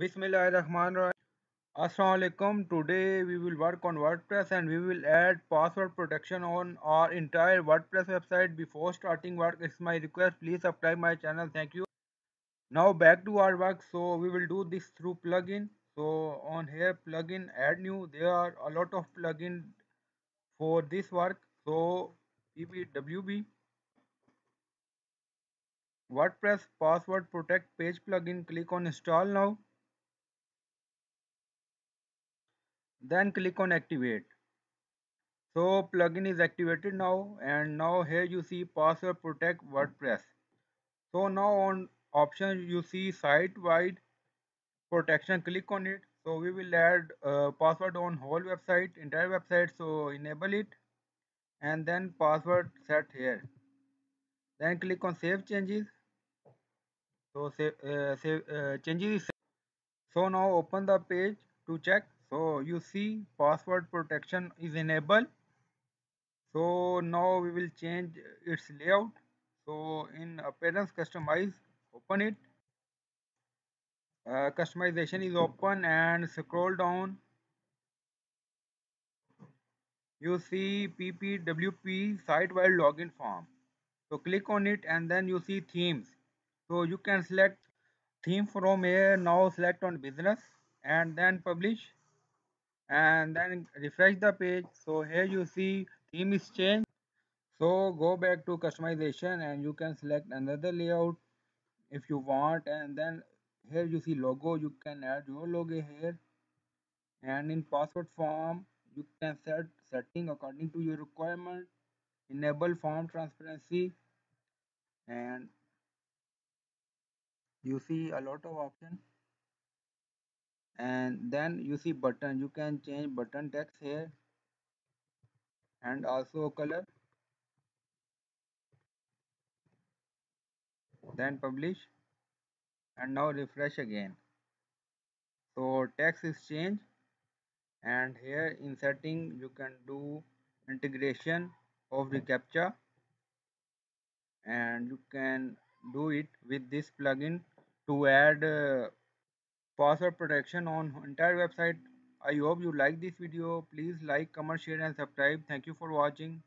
Bismillahirrahmanirrahim. Assalamualaikum. Today we will work on WordPress and we will add password protection on our entire WordPress website. Before starting work, it's my request. Please subscribe my channel. Thank you. Now back to our work. So we will do this through plugin. So on here plugin add new. There are a lot of plugin for this work. So ppwp WordPress password protect page plugin. Click on install now. Then click on activate. So plugin is activated now and now here you see password protect wordpress. So now on option you see site wide protection click on it. So we will add uh, password on whole website entire website so enable it and then password set here. Then click on save changes. So save, uh, save uh, changes so now open the page to check so you see password protection is enabled. So now we will change its layout. So in appearance customize open it. Uh, customization is open and scroll down. You see ppwp site-wide login form. So click on it and then you see themes. So you can select theme from here. Now select on business and then publish and then refresh the page. So here you see theme is changed. So go back to customization and you can select another layout if you want. And then here you see logo. You can add your logo here. And in password form you can set setting according to your requirement. Enable form transparency. And you see a lot of options and then you see button you can change button text here. And also color. Then publish. And now refresh again. So text is changed. And here in setting you can do integration of the captcha and you can do it with this plugin to add uh, password protection on entire website. I hope you like this video. Please like comment share and subscribe. Thank you for watching